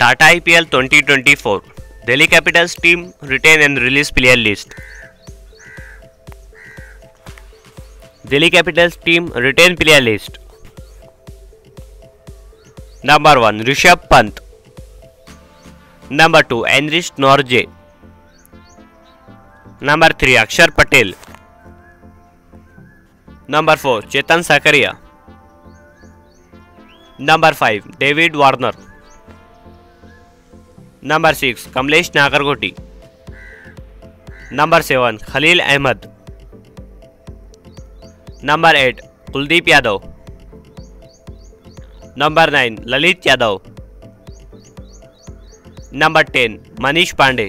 Tata I P L twenty twenty four Delhi Capitals team retain and release player list Delhi Capitals team retain player list number one Rishabh Pant number two Anrich Nortje number three Axar Patel number four Chetan Sakariya number five David Warner number six Kamlesh Nagarkoti number seven Khaleel Ahmed number eight Kuldeep Yadav number nine Lalit Yadav number ten Manish Pandey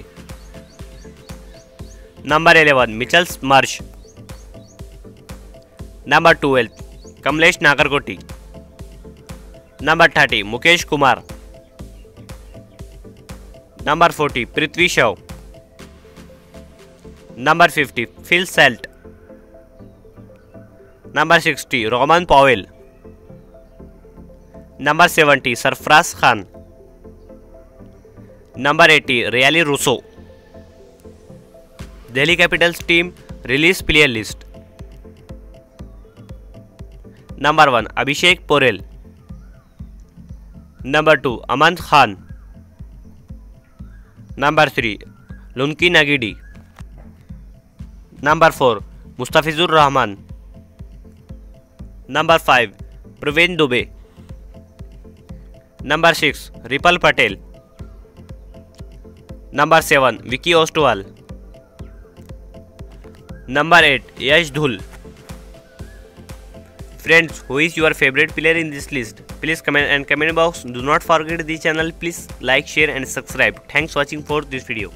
number eleven Mitchell Marsh number twelfth Kamlesh Nagarkoti number thirty Mukesh Kumar Number 40 Prithvi Shaw. Number 50 Phil Selt. Number 60 Roman Powell. Number 70 Sarfraz Khan. Number 80 Riali Russo. Delhi Capitals team release player list. Number 1 Abhishek Porel. Number 2 Amand Khan. Number three Lungi Ngidi number four Mustafizur Rahman number five Pravin Dubey number six Ripal Patel number seven Vicky Ostwal number eight Yash Dhull Friends, who is your favorite player in this list? Please comment and comment box. Do not forget the channel. Please like, share and subscribe. Thanks watching for this video.